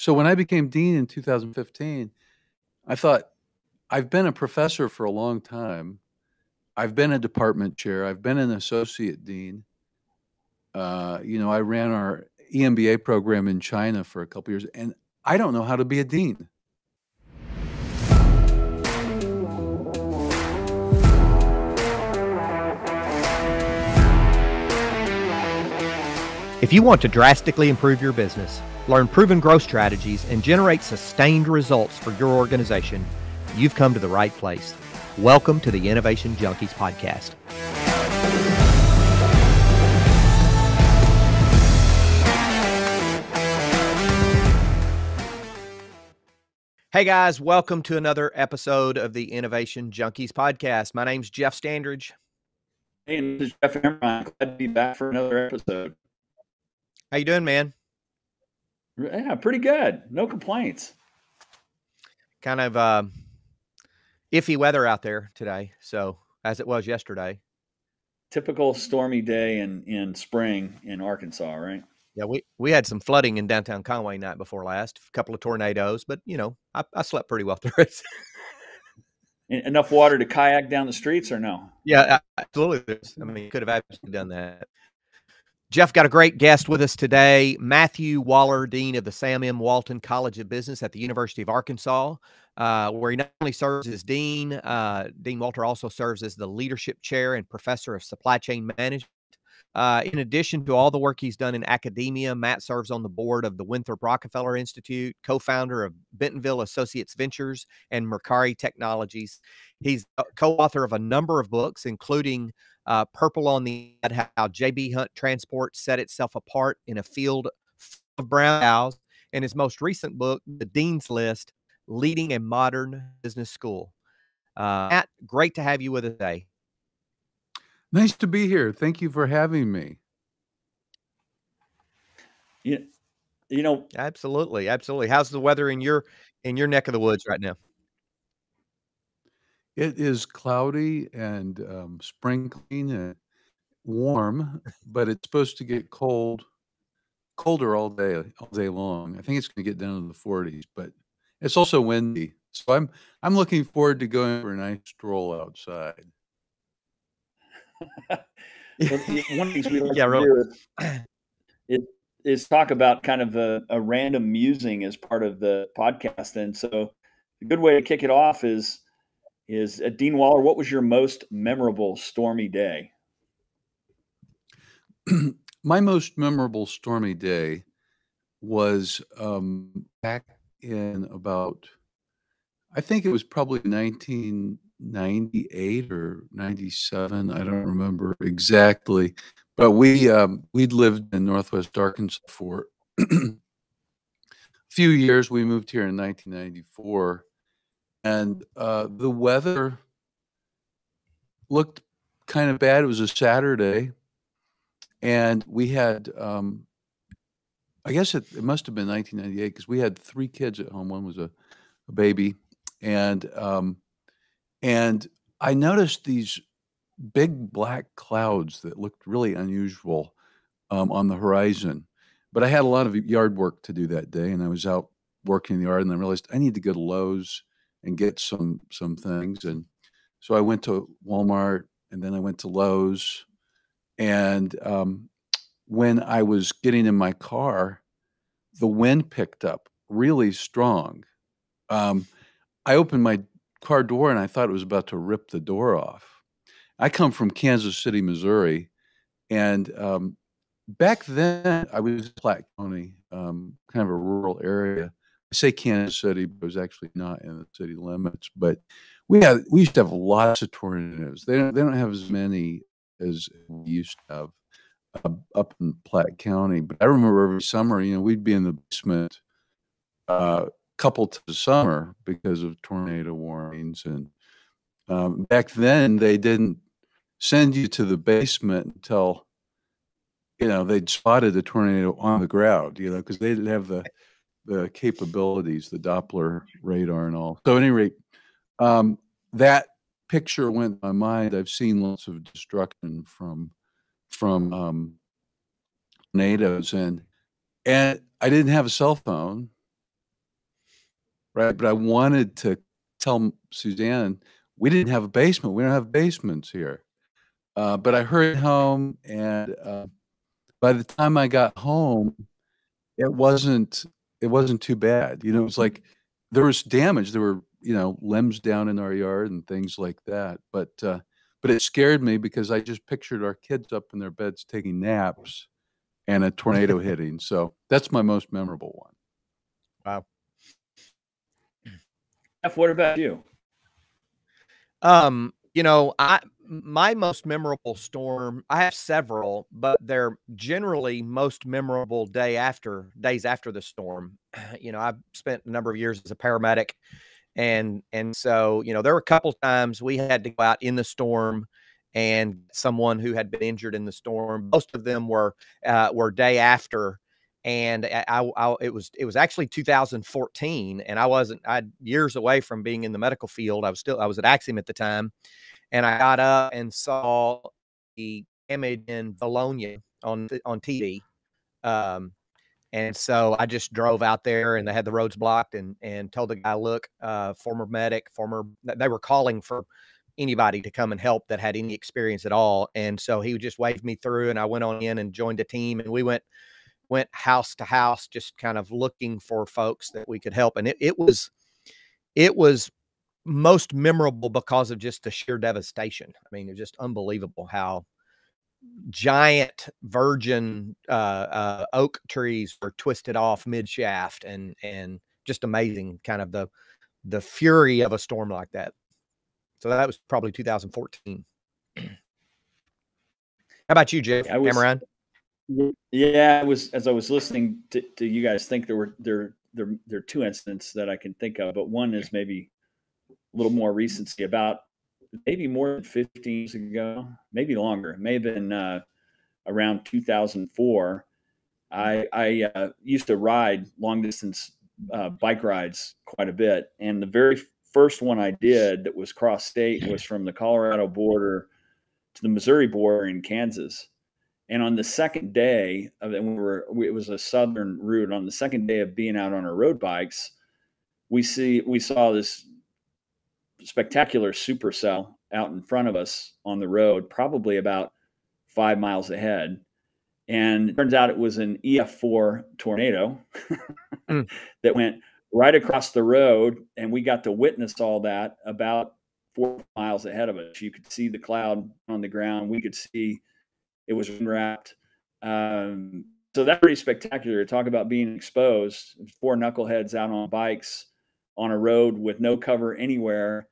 so when I became dean in 2015, I thought I've been a professor for a long time. I've been a department chair. I've been an associate dean. Uh, you know, I ran our EMBA program in China for a couple years, and I don't know how to be a dean. If you want to drastically improve your business, learn proven growth strategies, and generate sustained results for your organization, you've come to the right place. Welcome to the Innovation Junkies podcast. Hey guys, welcome to another episode of the Innovation Junkies podcast. My name's Jeff Standridge. Hey, this is Jeff Amron. Glad to be back for another episode. How you doing, man? Yeah, pretty good. No complaints. Kind of uh, iffy weather out there today, so as it was yesterday. Typical stormy day in in spring in Arkansas, right? Yeah, we we had some flooding in downtown Conway night before last. A couple of tornadoes, but you know, I, I slept pretty well through it. Enough water to kayak down the streets, or no? Yeah, absolutely. I mean, you could have absolutely done that. Jeff got a great guest with us today, Matthew Waller, Dean of the Sam M. Walton College of Business at the University of Arkansas, uh, where he not only serves as Dean, uh, Dean Waller also serves as the Leadership Chair and Professor of Supply Chain Management. Uh, in addition to all the work he's done in academia, Matt serves on the board of the Winthrop Rockefeller Institute, co founder of Bentonville Associates Ventures and Mercari Technologies. He's co author of a number of books, including uh, Purple on the How JB Hunt Transport Set Itself Apart in a Field of Brown Cows, and his most recent book, The Dean's List Leading a Modern Business School. Uh, Matt, great to have you with us today. Nice to be here. Thank you for having me. Yeah, you know, absolutely, absolutely. How's the weather in your in your neck of the woods right now? It is cloudy and, um, sprinkling and warm, but it's supposed to get cold colder all day all day long. I think it's gonna get down to the 40s, but it's also windy. So I'm I'm looking forward to going for a nice stroll outside. Well, one of the things we like Yeah, to do is it is talk about kind of a, a random musing as part of the podcast. And so a good way to kick it off is is uh, Dean Waller. What was your most memorable stormy day? My most memorable stormy day was um, back in about, I think it was probably 1998 or 97. I don't remember exactly, but we um, we'd lived in Northwest Arkansas for a few years. We moved here in 1994 and uh, the weather looked kind of bad. It was a Saturday, and we had, um, I guess it, it must have been 1998 because we had three kids at home. One was a, a baby, and um, and I noticed these big black clouds that looked really unusual um, on the horizon. But I had a lot of yard work to do that day, and I was out working in the yard, and I realized I need to go to Lowe's and get some some things. And so I went to Walmart and then I went to Lowe's. And um, when I was getting in my car, the wind picked up really strong. Um, I opened my car door and I thought it was about to rip the door off. I come from Kansas City, Missouri, and um, back then I was in Platte County, um, kind of a rural area, I say Kansas City, but it was actually not in the city limits. But we had we used to have lots of tornadoes. They don't they don't have as many as we used to have uh, up in Platte County. But I remember every summer, you know, we'd be in the basement uh, couple to the summer because of tornado warnings. And um, back then, they didn't send you to the basement until you know they'd spotted a tornado on the ground. You know, because they didn't have the the capabilities, the Doppler radar and all. So, at any rate, um, that picture went in my mind. I've seen lots of destruction from from um, tornadoes, and and I didn't have a cell phone, right? But I wanted to tell Suzanne we didn't have a basement. We don't have basements here. Uh, but I hurried home, and uh, by the time I got home, it wasn't it wasn't too bad. You know, it was like there was damage. There were you know limbs down in our yard and things like that. But uh, but it scared me because I just pictured our kids up in their beds taking naps and a tornado hitting. So that's my most memorable one. Wow. Jeff, what about you? Um, you know, I my most memorable storm, I have several, but they're generally most memorable day after days after the storm. You know, I've spent a number of years as a paramedic and and so, you know, there were a couple times we had to go out in the storm and someone who had been injured in the storm. Most of them were uh, were day after and I, I, it was it was actually 2014 and i wasn't i years away from being in the medical field i was still i was at Acxiom at the time and i got up and saw the image in Vilonia on on tv um, and so i just drove out there and they had the roads blocked and and told the guy look uh, former medic former they were calling for anybody to come and help that had any experience at all and so he just waved me through and i went on in and joined a team and we went went house to house, just kind of looking for folks that we could help. And it, it was, it was most memorable because of just the sheer devastation. I mean, it's just unbelievable how giant virgin uh, uh, oak trees were twisted off mid shaft and and just amazing kind of the the fury of a storm like that. So that was probably 2014. How about you, Jeff? I was, yeah, I was as I was listening to, to you guys think there were there there there are two incidents that I can think of, but one is maybe a little more recency about maybe more than 15 years ago, maybe longer. It may have been uh, around 2004. I I uh, used to ride long distance uh, bike rides quite a bit, and the very first one I did that was cross state was from the Colorado border to the Missouri border in Kansas and on the second day of it, we were, it was a southern route. On the second day of being out on our road bikes, we see we saw this spectacular supercell out in front of us on the road, probably about five miles ahead. And turns out it was an EF4 tornado mm. that went right across the road, and we got to witness all that about four miles ahead of us. You could see the cloud on the ground. We could see it was wrapped. Um, so that's pretty spectacular. Talk about being exposed. Four knuckleheads out on bikes on a road with no cover anywhere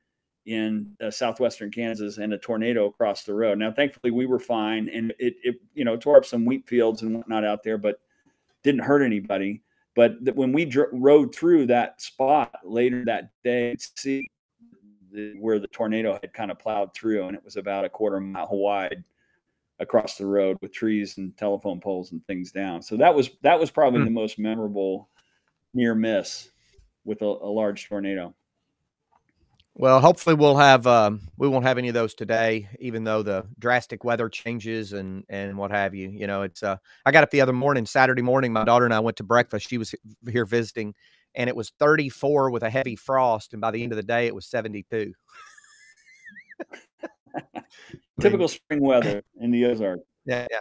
in uh, southwestern Kansas and a tornado across the road. Now, thankfully, we were fine, and it, it you know tore up some wheat fields and whatnot out there, but didn't hurt anybody. But when we dr- rode through that spot later that day, see the, where the tornado had kind of plowed through, and it was about a quarter mile wide across the road with trees and telephone poles and things down. So that was that was probably mm. the most memorable near miss with a, a, large tornado. Well, hopefully we'll have um, we won't have any of those today, even though the drastic weather changes and and what have you. You know, it's uh, I got up the other morning, Saturday morning. My daughter and I went to breakfast. She was here visiting, and it was 34 with a heavy frost, and by the end of the day, it was 72. Typical spring weather in the Ozark. Yeah, yeah.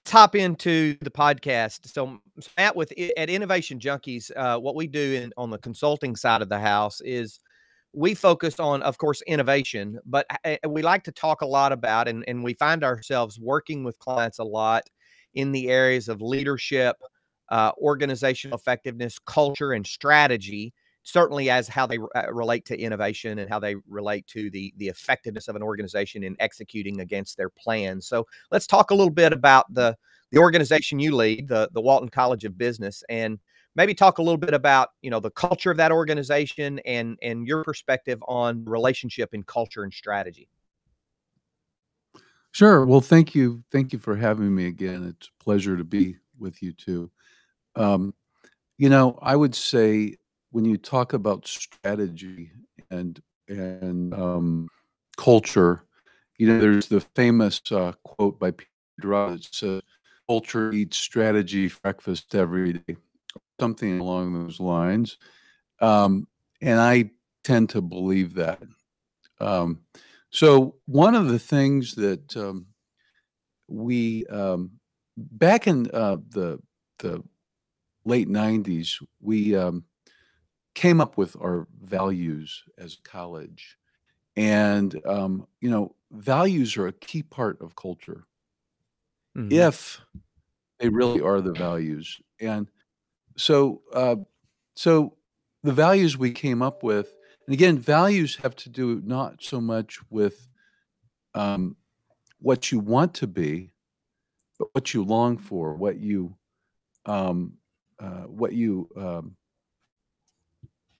Let's hop into the podcast. So, Matt, with at Innovation Junkies, uh, what we do in, on the consulting side of the house is we focus on, of course, innovation, but we like to talk a lot about, and, and we find ourselves working with clients a lot in the areas of leadership, uh, organizational effectiveness, culture, and strategy certainly as how they uh, relate to innovation and how they relate to the the effectiveness of an organization in executing against their plan. So let's talk a little bit about the the organization you lead, the the Walton College of Business, and maybe talk a little bit about you know the culture of that organization and and your perspective on relationship and culture and strategy. Sure. Well, thank you. Thank you for having me again. It's a pleasure to be with you too. Um, you know, I would say when you talk about strategy and and um, culture, you know, there's the famous uh, quote by Peter Drucker that says, "Culture eats strategy breakfast every day," something along those lines. Um, and I tend to believe that. Um, so one of the things that um, we um, back in uh, the the late '90s, we um, came up with our values as college, and um, you know, values are a key part of culture. Mm-hmm. If they really are the values, and so uh, so the values we came up with, and again, values have to do not so much with um, what you want to be, but what you long for, what you um, uh, what you um,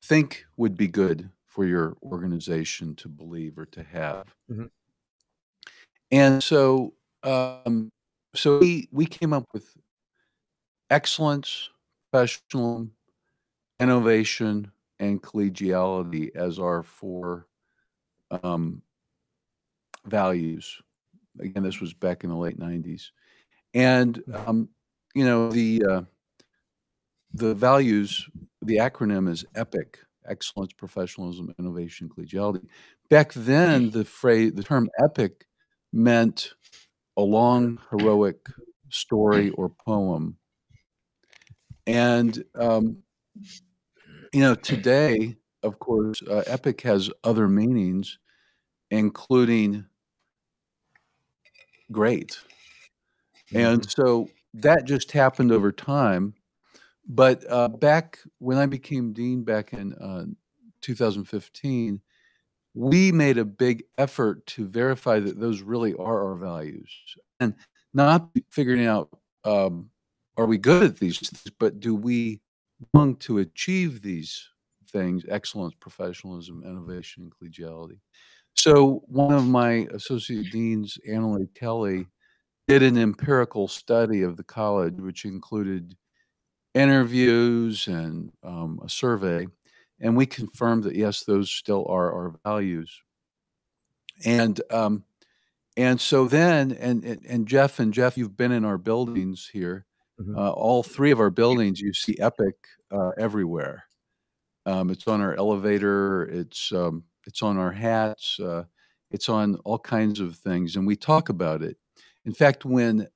think would be good for your organization to believe or to have. Mm-hmm. And so, um, so we we came up with excellence, professionalism, innovation, and collegiality as our four um, values. Again, this was back in the late '90s, and um, you know the uh, the values. The acronym is EPIC: Excellence, Professionalism, Innovation, Collegiality. Back then, the phrase, the term "epic" meant a long heroic story or poem, and um, you know, today, of course, uh, epic has other meanings, including great. And mm-hmm. so that just happened over time. But uh, back when I became dean back in uh, 2015, we made a big effort to verify that those really are our values and not figuring out um, are we good at these things, but do we long to achieve these things excellence, professionalism, innovation, and collegiality. So, one of my associate deans, Anne O'Leary-Kelly, did an empirical study of the college, which included interviews and um, a survey. And we confirmed that, yes, those still are our values. And um, and so then, and, and Jeff and Jeff, you've been in our buildings here. Mm-hmm. Uh, all three of our buildings, you see Epic uh, everywhere. Um, it's on our elevator. It's um, it's on our hats. Uh, it's on all kinds of things, and we talk about it. In fact, when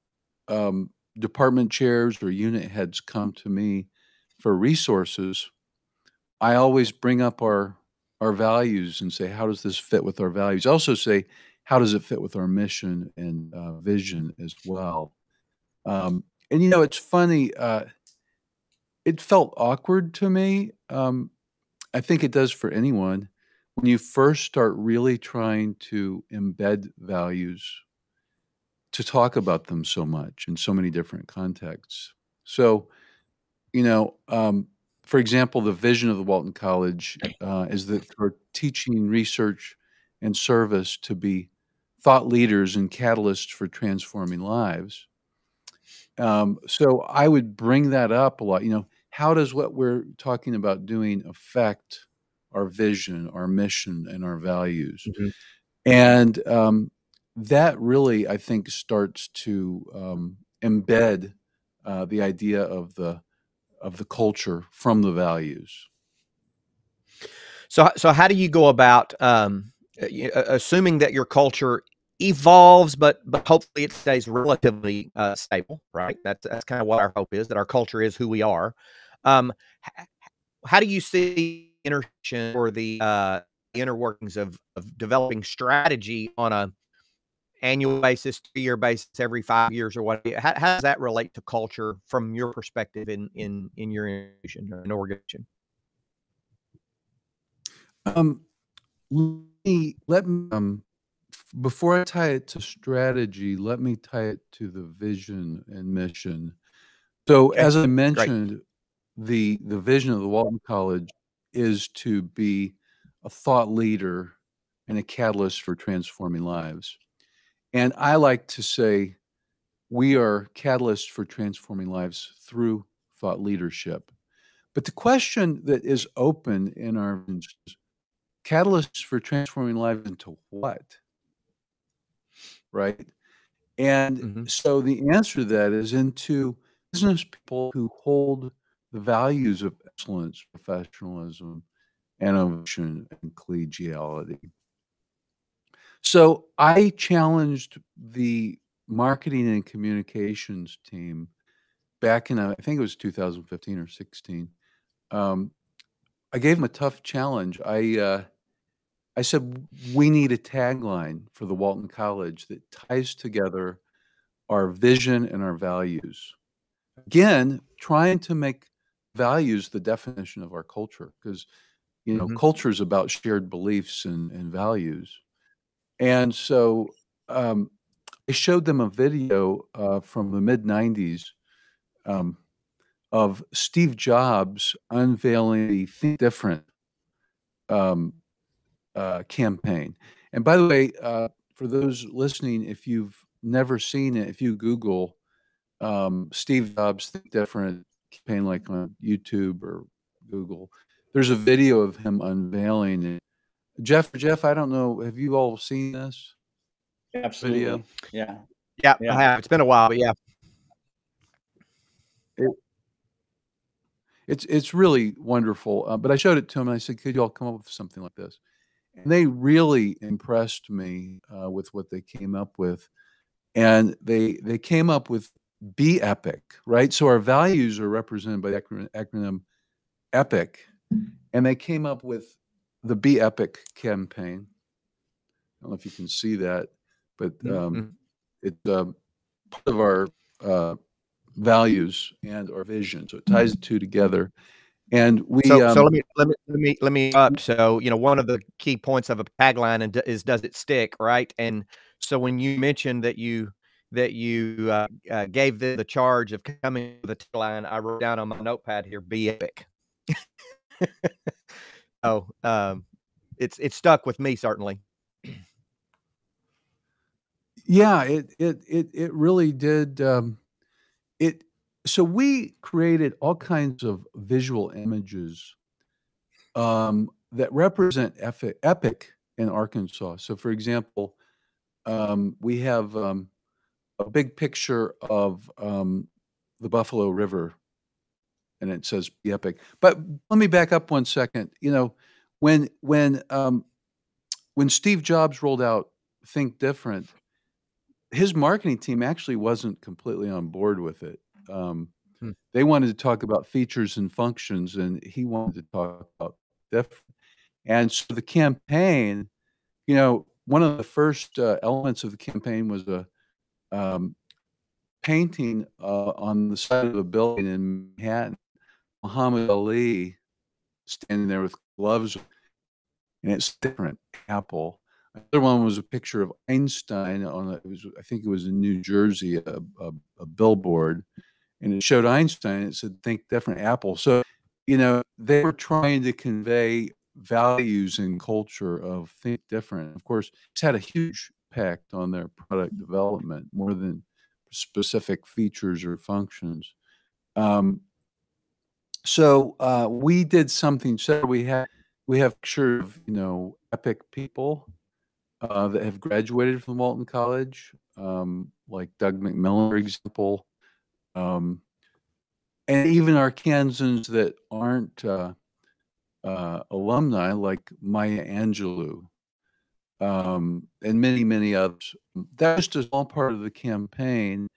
um, department chairs or unit heads come to me for resources, I always bring up our our values and say, how does this fit with our values? I also say, how does it fit with our mission and uh, vision as well? Um, and you know, it's funny. Uh, it felt awkward to me. Um, I think it does for anyone when you first start really trying to embed values to talk about them so much in so many different contexts. So, you know, um, for example, the vision of the Walton College uh, is that for teaching, research, and service to be thought leaders and catalysts for transforming lives. Um, so I would bring that up a lot. You know, how does what we're talking about doing affect our vision, our mission, and our values? Mm-hmm. And um, that really, I think, starts to um, embed uh, the idea of the of the culture from the values. So, so how do you go about um, assuming that your culture evolves, but but hopefully it stays relatively uh, stable, right? That's that's kind of what our hope is that our culture is who we are. Um, how do you see interaction or the uh, inner workings of of developing strategy on a annual basis, two year basis, every five years, or what? How, how, does that relate to culture from your perspective in in in your institution or an organization? Um, let me let me um before I tie it to strategy, let me tie it to the vision and mission. So, okay. as I mentioned, Great. the the vision of the Walton College is to be a thought leader and a catalyst for transforming lives. And I like to say we are catalysts for transforming lives through thought leadership. But the question that is open in our catalysts for transforming lives into what? Right? And mm-hmm. so the answer to that is into business people who hold the values of excellence, professionalism, innovation, and collegiality. So I challenged the marketing and communications team back in, I think it was 2015 or 16. Um, I gave them a tough challenge. I uh, I said we need a tagline for the Walton College that ties together our vision and our values. Again, trying to make values the definition of our culture because you know mm-hmm. culture is about shared beliefs and, and values. And so um, I showed them a video uh, from the mid 90s um, of Steve Jobs unveiling the Think Different um, uh, campaign. And by the way, uh, for those listening, if you've never seen it, if you Google um, Steve Jobs Think Different campaign, like on YouTube or Google, there's a video of him unveiling it. Jeff, Jeff, I don't know. Have you all seen this? Absolutely. Video? Yeah. yeah. Yeah, I have. It's been a while, but yeah. It, it's it's really wonderful. Uh, but I showed it to him and I said, "Could you all come up with something like this?" And they really impressed me uh, with what they came up with, and they they came up with Be Epic, right? So our values are represented by the acronym, acronym EPIC, and they came up with the Be Epic campaign. I don't know if you can see that, but um, mm-hmm. it's uh, part of our uh, values and our vision. So it ties the two together. And we so, um, so let me let me let me let me up. So you know one of the key points of a tagline and is does it stick right? And so when you mentioned that you that you uh, uh, gave the, the charge of coming with a tagline, I wrote down on my notepad here: "Be epic." oh, um, it's it's stuck with me certainly. Yeah, it it it it really did. Um, it so we created all kinds of visual images um, that represent epic, epic in Arkansas. So, for example, um, we have um, a big picture of um, the Buffalo River, and it says "Be epic." But let me back up one second. You know, when when um, when Steve Jobs rolled out Think Different, his marketing team actually wasn't completely on board with it. Um, hmm. They wanted to talk about features and functions, and he wanted to talk about different. And so the campaign, you know, one of the first uh, elements of the campaign was a um, painting uh, on the side of a building in Manhattan, Muhammad Ali standing there with gloves, and it's different. Apple. Another one was a picture of Einstein on a, it was I think it was in New Jersey, a, a, a billboard, and it showed Einstein. It said, "Think different, Apple." So, you know, they were trying to convey values and culture of think different. Of course, it's had a huge impact on their product development more than specific features or functions. Um, so uh, we did something. So we had we have picture of you know epic people uh, that have graduated from Walton College, um, like Doug McMillon, for example, um, and even Arkansans that aren't uh, uh, alumni, like Maya Angelou, um, and many, many others. That's just all part of the campaign.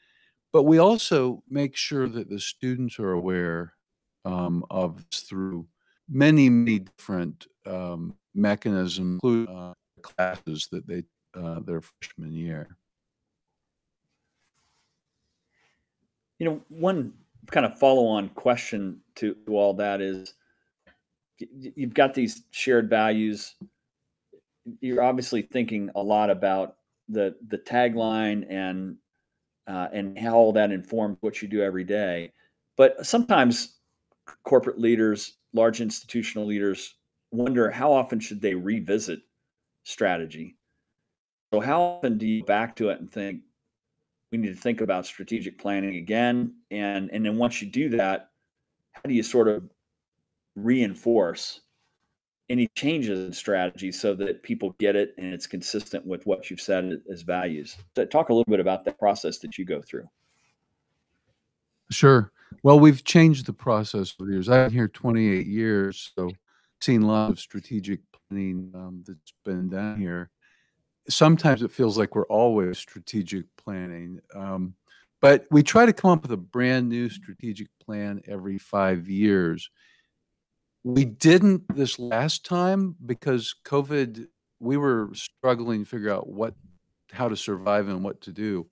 But we also make sure that the students are aware um, of this through many, many different um, mechanisms, including uh, classes that they uh, their freshman year. You know, one kind of follow-on question to, to all that is you've got these shared values. You're obviously thinking a lot about the the tagline and uh, and how all that informs what you do every day. But sometimes corporate leaders large institutional leaders wonder how often should they revisit strategy? So how often do you back to it and think we need to think about strategic planning again. And and then once you do that how do you sort of reinforce any changes in strategy so that people get it and it's consistent with what you've said as values? So talk a little bit about that process that you go through. Sure. Well we've changed the process the years. I've been here 28 years so seen a lot of strategic planning um, that's been done here. Sometimes it feels like we're always strategic planning. Um, but we try to come up with a brand new strategic plan every five years. We didn't this last time because COVID, we were struggling to figure out what, how to survive and what to do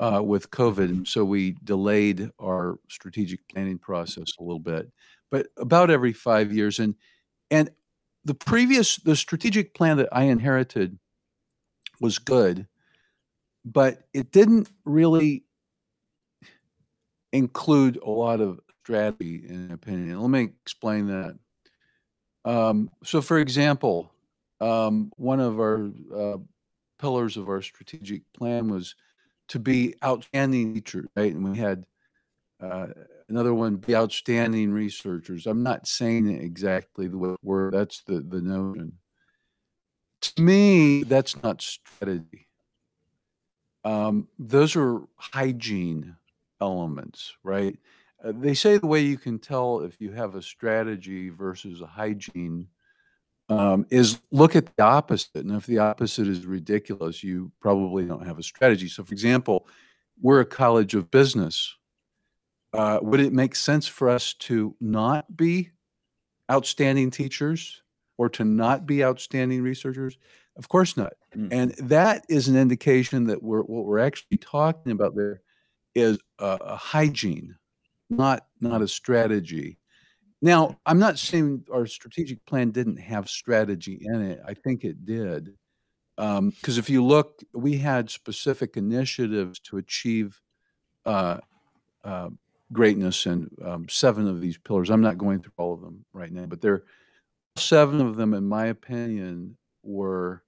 uh, with COVID. And so we delayed our strategic planning process a little bit, but about every five years. And, and the previous, the strategic plan that I inherited was good, but it didn't really include a lot of strategy in opinion. Let me explain that. Um, so, for example, um, one of our uh, pillars of our strategic plan was to be outstanding teachers, right? And we had uh, another one, be outstanding researchers. I'm not saying it exactly the word. That's the the notion. To me, that's not strategy. Um, those are hygiene elements, right? Uh, they say the way you can tell if you have a strategy versus a hygiene um, is look at the opposite. And if the opposite is ridiculous, you probably don't have a strategy. So, for example, we're a college of business. Uh, would it make sense for us to not be outstanding teachers or to not be outstanding researchers? Of course not. Mm. And that is an indication that we're, what we're actually talking about there is a, a hygiene, not not a strategy. Now, I'm not saying our strategic plan didn't have strategy in it. I think it did. Because um, if you look, we had specific initiatives to achieve uh, uh, greatness in um, seven of these pillars. I'm not going through all of them right now, but there, seven of them, in my opinion, were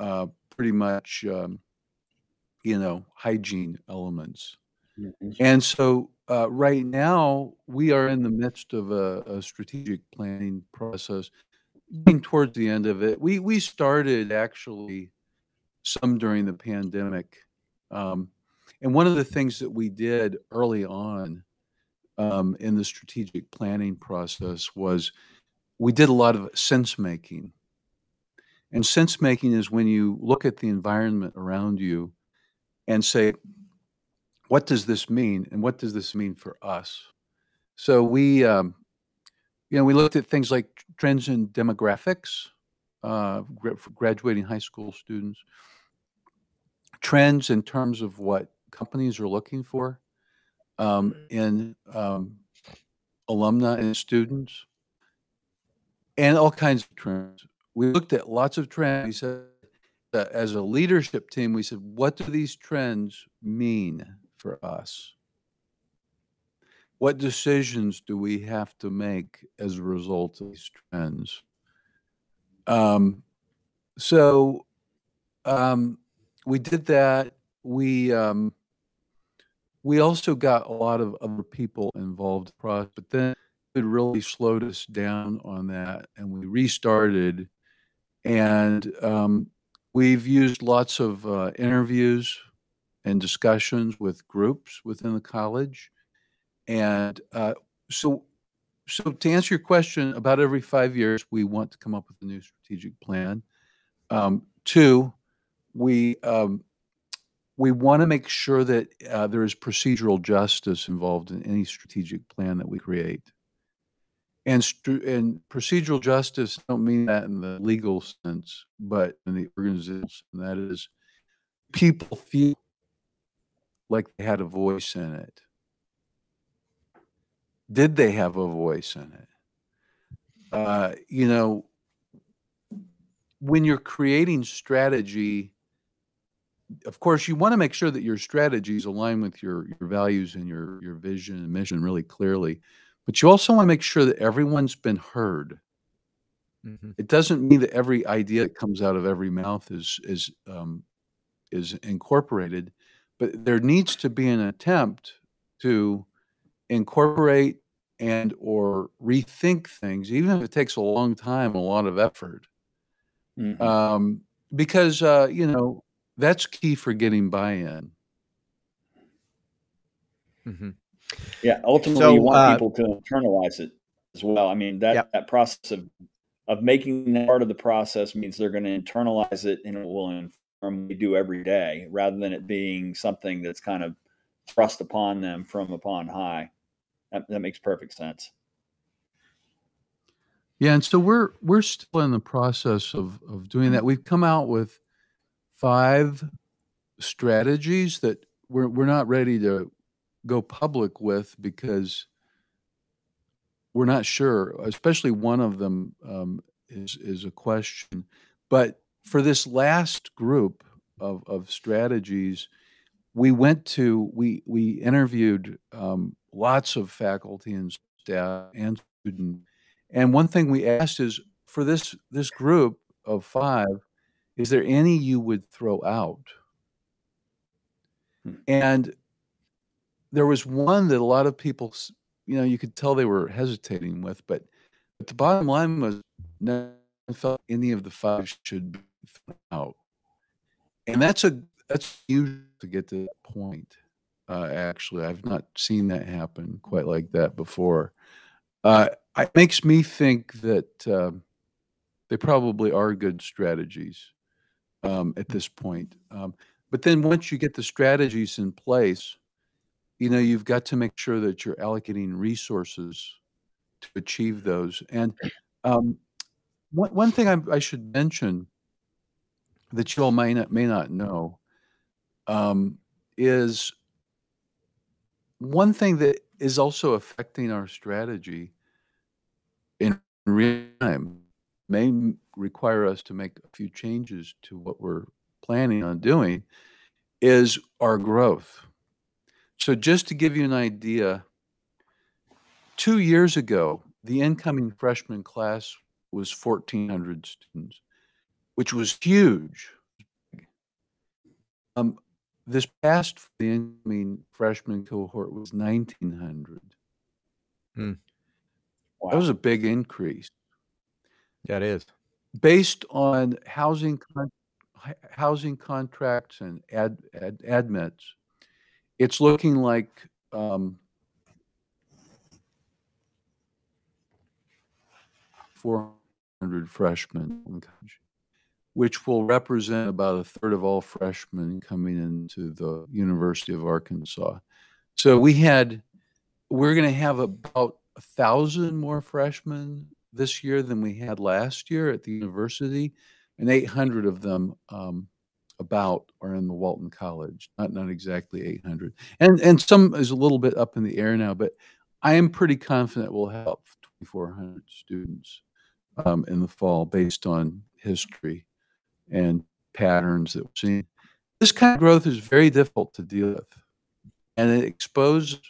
uh, pretty much, um, you know, hygiene elements. Mm-hmm. And so uh, right now, we are in the midst of a, a strategic planning process. Getting towards the end of it, we we started actually some during the pandemic, um, and one of the things that we did early on um, in the strategic planning process was we did a lot of sense making. And sense making is when you look at the environment around you and say, what does this mean and what does this mean for us so we um, you know we looked at things like trends in demographics uh, for graduating high school students trends in terms of what companies are looking for um, mm-hmm. in um, alumni and students and all kinds of trends we looked at lots of trends we said that as a leadership team we said what do these trends mean for us? What decisions do we have to make as a result of these trends? Um, so um, we did that. We um, we also got a lot of other people involved, across, but then it really slowed us down on that, and we restarted. And um, we've used lots of uh, interviews and discussions with groups within the college. And uh, so, so to answer your question, about every five years, we want to come up with a new strategic plan. Um, two, we um, we want to make sure that uh, there is procedural justice involved in any strategic plan that we create. And, and procedural justice don't mean that in the legal sense, but in the organizational, and that is people feel like they had a voice in it? Did they have a voice in it? Uh, you know, when you're creating strategy, of course, you want to make sure that your strategies align with your your values and your your vision and mission really clearly. But you also want to make sure that everyone's been heard. Mm-hmm. It doesn't mean that every idea that comes out of every mouth is is um, is incorporated, but there needs to be an attempt to incorporate and or rethink things even if it takes a long time a lot of effort mm-hmm. um, because uh, you know that's key for getting buy-in mm-hmm. Yeah ultimately so, you want uh, people to internalize it as well i mean that, yep. that process of of making that part of the process means they're going to internalize it and it will inform they do every day rather than it being something that's kind of thrust upon them from upon high. That, that makes perfect sense. Yeah, and so we're we're still in the process of of doing that. We've come out with five strategies that we're we're not ready to go public with because we're not sure. Especially one of them um, is is a question. But for this last group of of strategies, we went to we we interviewed um, lots of faculty and staff and student and one thing we asked is for this this group of five, is there any you would throw out? Hmm. And there was one that a lot of people, you know, you could tell they were hesitating with, but, but the bottom line was no felt any of the five should be thrown out. And that's a that's huge to get to that point. Uh, actually, I've not seen that happen quite like that before. Uh, it makes me think that um, they probably are good strategies um, at this point. Um, but then once you get the strategies in place, you know, you've got to make sure that you're allocating resources to achieve those. And um, one, one thing I, I, should mention that you all may not, may not know um, is one thing that is also affecting our strategy in real time may require us to make a few changes to what we're planning on doing is our growth. So just to give you an idea, two years ago, the incoming freshman class was 1,400 students, which was huge. Um, this past, the incoming freshman cohort was 1,900. Hmm. Wow. That was a big increase. Yeah, it is. Based on housing housing contracts and ad, ad, admits, it's looking like um, 400 freshmen, which will represent about a third of all freshmen coming into the University of Arkansas. So we had, we're going to have about a thousand more freshmen this year than we had last year at the university, and 800 of them um, about are in the Walton College. Not not exactly 800, and and some is a little bit up in the air now, but I am pretty confident we'll have 2,400 students um, in the fall based on history and patterns that we're seeing. This kind of growth is very difficult to deal with, and it exposed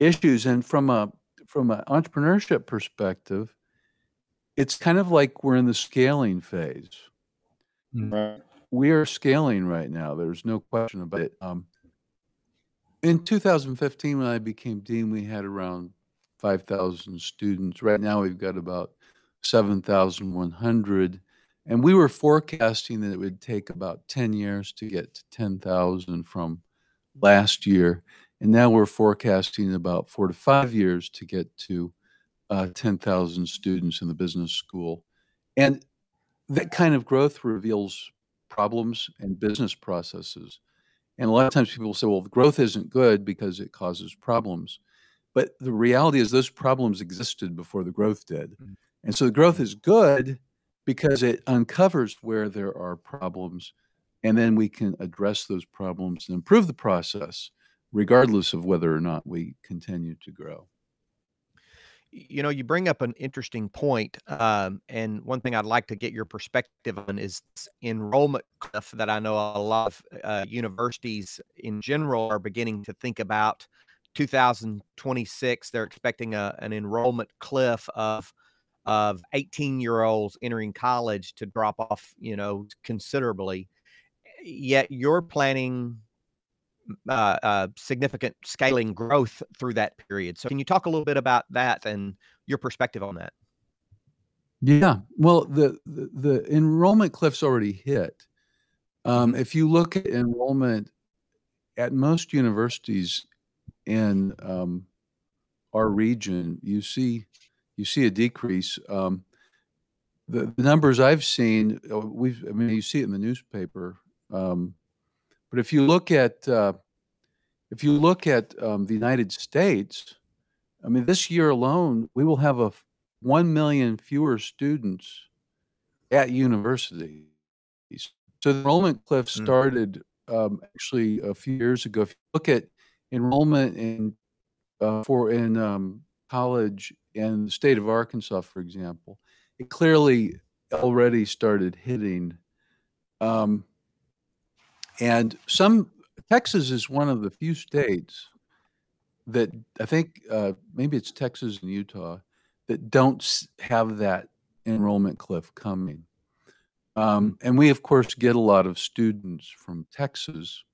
issues. And from a from an entrepreneurship perspective, it's kind of like we're in the scaling phase. Mm. Right. We are scaling right now. There's no question about it. Um, in 2015, when I became dean, we had around 5,000 students. Right now, we've got about 7,100. And we were forecasting that it would take about 10 years to get to 10,000 from last year. And now we're forecasting about four to five years to get to uh, 10,000 students in the business school. And that kind of growth reveals problems and business processes. And a lot of times people say, well, growth isn't good because it causes problems. But the reality is those problems existed before the growth did. Mm-hmm. And so the growth is good because it uncovers where there are problems and then we can address those problems and improve the process regardless of whether or not we continue to grow. You know, you bring up an interesting point, um, and one thing I'd like to get your perspective on is enrollment cliff that I know a lot of uh, universities in general are beginning to think about. 2026, they're expecting a, an enrollment cliff of of 18 year olds entering college to drop off, you know, considerably. Yet you're planning uh, uh, significant scaling growth through that period. So, can you talk a little bit about that and your perspective on that? Yeah, well, the the, the enrollment cliff's already hit. Um, mm-hmm. if you look at enrollment at most universities in um, our region, you see you see a decrease. Um, the, the numbers I've seen, uh, we've I mean you see it in the newspaper, um, but if you look at uh, if you look at um, the United States, I mean this year alone we will have a one million fewer students at universities. So the enrollment cliff Mm. started um, actually a few years ago. If you look at enrollment in uh, for in um, college in the state of Arkansas, for example, it clearly already started hitting. Um, and some Texas is one of the few states that I think uh, maybe it's Texas and Utah that don't have that enrollment cliff coming. Um, and we, of course, get a lot of students from Texas.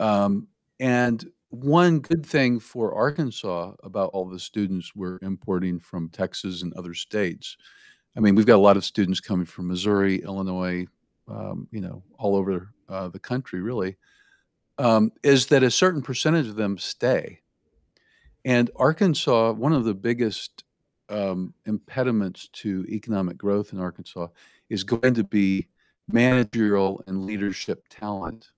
Um, and one good thing for Arkansas about all the students we're importing from Texas and other states, I mean, we've got a lot of students coming from Missouri, Illinois, um, you know, all over uh, the country, really, um, is that a certain percentage of them stay. And Arkansas, one of the biggest um, impediments to economic growth in Arkansas is going to be managerial and leadership talent.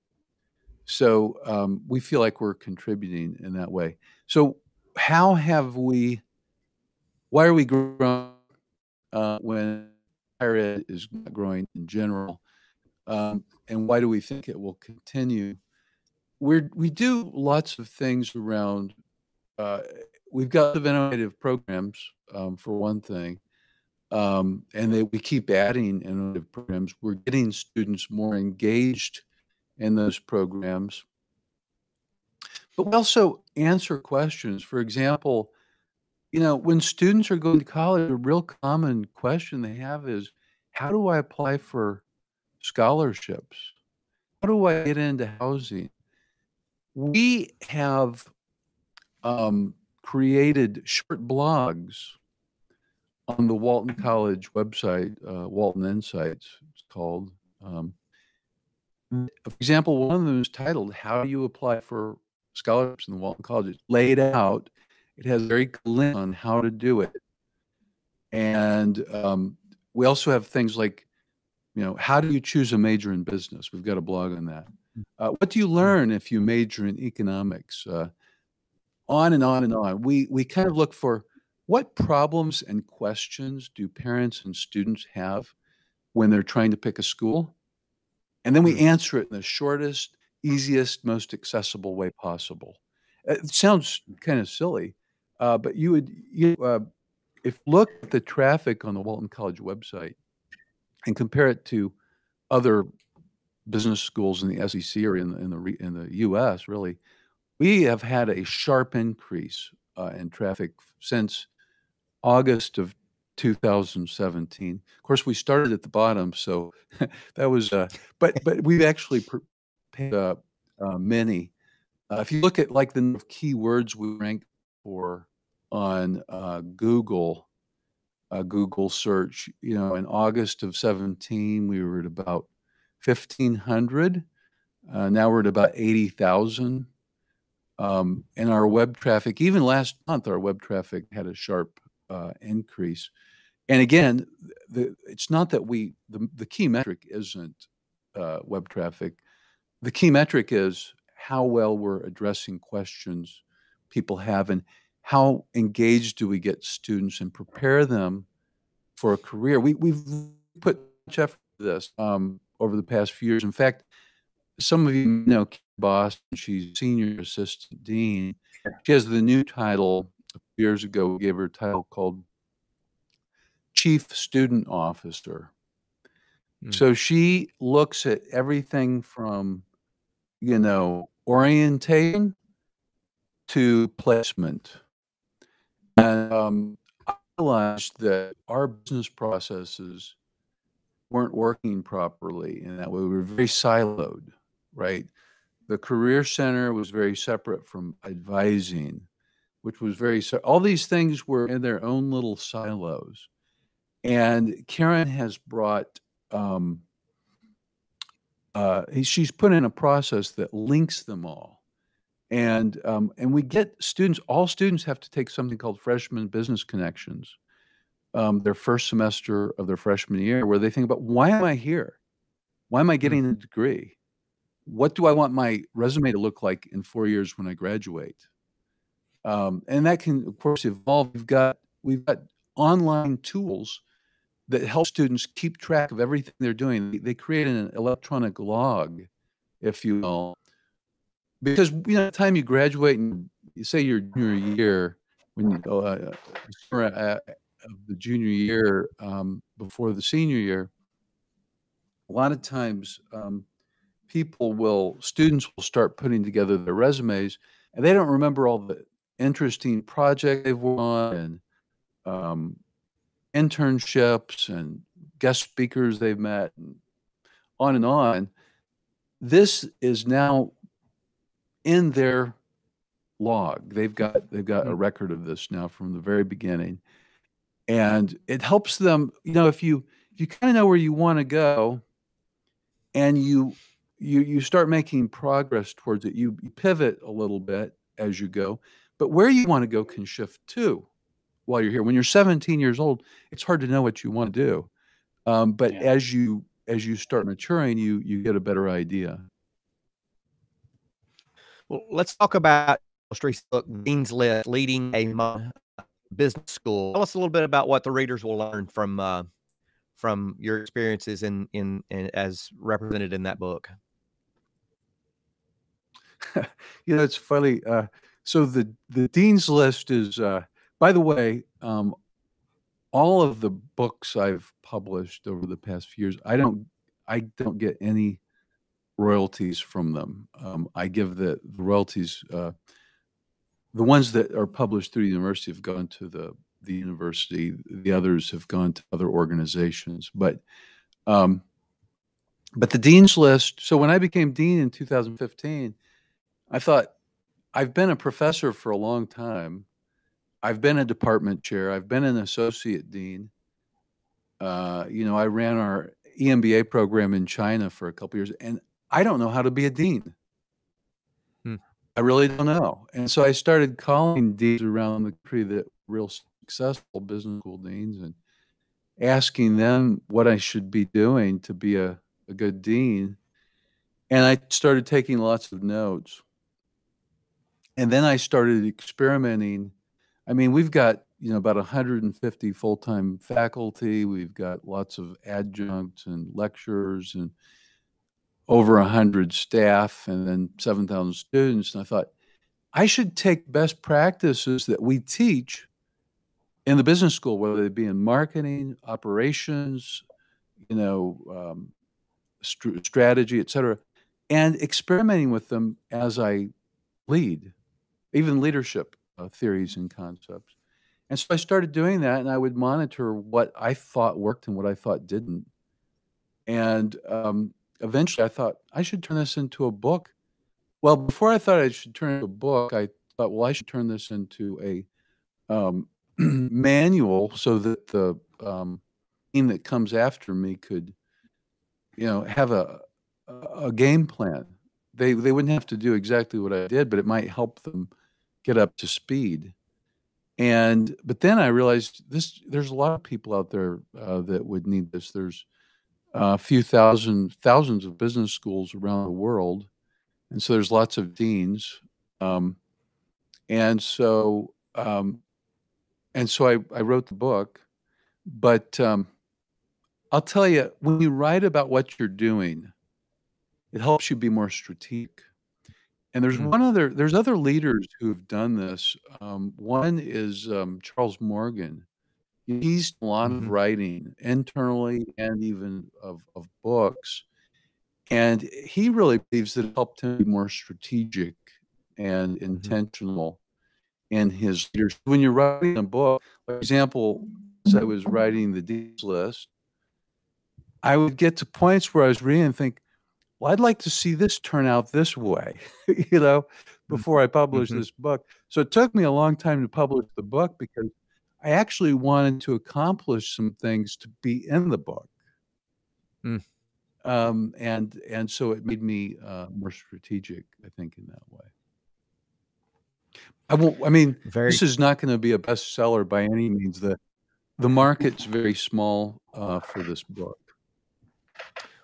So um, we feel like we're contributing in that way. So how have we? Why are we growing uh, when higher ed is not growing in general? Um, and why do we think it will continue? We're we do lots of things around. Uh, we've got the innovative programs um, for one thing, um, and they, we keep adding innovative programs. We're getting students more engaged in those programs, but we also answer questions. For example, you know, when students are going to college, a real common question they have is, "How do I apply for scholarships? How do I get into housing?" We have um, created short blogs on the Walton College website, uh, Walton Insights, it's called. Um, for example, one of them is titled "How Do You Apply for Scholarships in the Walton College?" It's laid out. It has very clear on how to do it, and um, we also have things like, you know, how do you choose a major in business? We've got a blog on that. Uh, what do you learn if you major in economics? Uh, on and on and on. We we kind of look for what problems and questions do parents and students have when they're trying to pick a school, and then we answer it in the shortest, easiest, most accessible way possible. It sounds kind of silly, uh, but you would you uh, if look at the traffic on the Walton College website and compare it to other business schools in the SEC or in the in the in the U.S. Really, we have had a sharp increase uh, in traffic since August of 2017. Of course, we started at the bottom, so that was. Uh, but but we've actually paid uh, many. Uh, if you look at like the keywords we rank for on uh, Google, uh, Google search, you know, in August of 17, we were at about 1,500. Uh, now we're at about 80,000. Um, and our web traffic, even last month, our web traffic had a sharp uh, increase. And again, the, it's not that we, the, the key metric isn't uh, web traffic. The key metric is how well we're addressing questions people have and how engaged do we get students and prepare them for a career. We, we've put much effort into this um, over the past few years. In fact, some of you know Kim Boston, she's senior assistant dean. She has the new title. A few years ago, we gave her a title called chief student officer. Mm. So she looks at everything from, you know, orientation to placement. And um, I realized that our business processes weren't working properly in that way. We were very siloed, right? The Career Center was very separate from advising, which was very, all these things were in their own little silos. And Karen has brought, um, uh, she's put in a process that links them all. And um, and we get students. All students have to take something called freshman business connections, um, their first semester of their freshman year where they think about why am I here? Why am I getting a degree? What do I want my resume to look like in four years when I graduate? Um, and that can, of course, evolve. We've got we've got online tools that help students keep track of everything they're doing. They create an electronic log, if you will, because you know, the time you graduate and you say your junior year, when you go uh, uh, the junior year um, before the senior year, a lot of times um, people will students will start putting together their resumes, and they don't remember all the interesting projects they've won and um, internships and guest speakers they've met and on and on. This is now in their log. They've got they've got a mm-hmm. record of this now from the very beginning. And it helps them, you know, if you if you kind of know where you want to go and you you you start making progress towards it, you, you pivot a little bit as you go. But where you want to go can shift too while you're here. When you're 17 years old, it's hard to know what you want to do. Um, but yeah. as you as you start maturing, you you get a better idea. Well, let's talk about Street's book, Dean's List, leading a business school. Tell us a little bit about what the readers will learn from uh, from your experiences in, in in as represented in that book. you know, it's funny. Uh, so the the dean's list is, uh, by the way, um, all of the books I've published over the past few years, I don't I don't get any royalties from them. Um, I give the, the royalties. Uh, the ones that are published through the university have gone to the the university. The others have gone to other organizations. But um, but the dean's list. So when I became dean in 2015, I thought I've been a professor for a long time. I've been a department chair. I've been an associate dean. Uh, you know, I ran our EMBA program in China for a couple years, and I don't know how to be a dean. Hmm. I really don't know. And so I started calling deans around the country that real successful business school deans and asking them what I should be doing to be a, a good dean. And I started taking lots of notes and then I started experimenting. I mean, we've got you know about 150 full-time faculty. We've got lots of adjuncts and lecturers and over 100 staff and then 7,000 students. And I thought I should take best practices that we teach in the business school, whether they be in marketing, operations, you know, um, st strategy, et cetera, and experimenting with them as I lead even leadership uh, theories and concepts. And so I started doing that, and I would monitor what I thought worked and what I thought didn't. And um, eventually, I thought I should turn this into a book. Well, before I thought I should turn it into a book, I thought, well, I should turn this into a um, manual so that the um, team that comes after me could, you know, have a a game plan. They they wouldn't have to do exactly what I did, but it might help them get up to speed. And but then I realized this there's a lot of people out there uh, that would need this. There's a few thousand thousands of business schools around the world, and so there's lots of deans. Um, and so um, and so I, I wrote the book, but um, I'll tell you when you write about what you're doing, it helps you be more strategic. And there's mm-hmm. one other, there's other leaders who've done this. Um, one is um, Charles Morgan. He's a lot of writing internally and even of, of books. And he really believes that it helped him be more strategic and mm-hmm. intentional in his leadership. When you're writing a book, for example, as I was writing the dean's list, I would get to points where I was reading and think, well, I'd like to see this turn out this way, you know, mm-hmm. before I publish mm-hmm. this book. So it took me a long time to publish the book because I actually wanted to accomplish some things to be in the book. Mm. Um, and and so it made me uh, more strategic, I think, in that way. I won't. I mean, Very... this is not going to be a bestseller by any means. The the market's very small uh, for this book.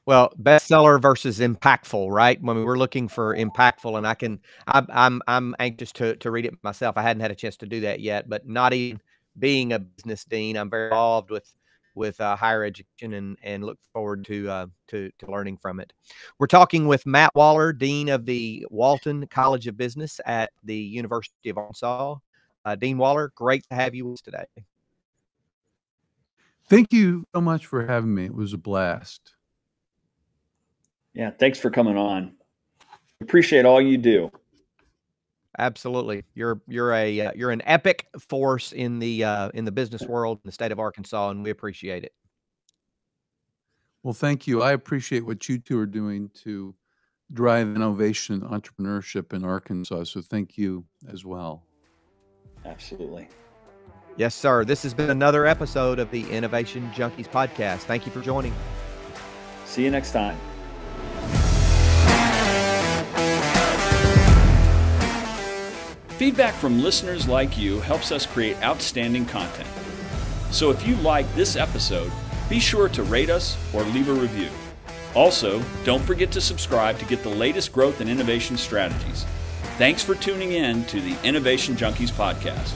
Well, bestseller versus impactful, right? When we were looking for impactful, and I can, I'm, I'm, I'm anxious to to read it myself. I hadn't had a chance to do that yet, but not even being a business dean, I'm very involved with with uh, higher education and and look forward to uh, to to learning from it. We're talking with Matt Waller, dean of the Walton College of Business at the University of Arkansas. Uh, dean Waller, great to have you with us today. Thank you so much for having me. It was a blast. Yeah, thanks for coming on. Appreciate all you do. Absolutely, you're you're a uh, you're an epic force in the uh, in the business world in the state of Arkansas, and we appreciate it. Well, thank you. I appreciate what you two are doing to drive innovation and entrepreneurship in Arkansas. So thank you as well. Absolutely. Yes, sir. This has been another episode of the Innovation Junkies podcast. Thank you for joining. See you next time. Feedback from listeners like you helps us create outstanding content. So if you like this episode, be sure to rate us or leave a review. Also, don't forget to subscribe to get the latest growth and innovation strategies. Thanks for tuning in to the Innovation Junkies podcast.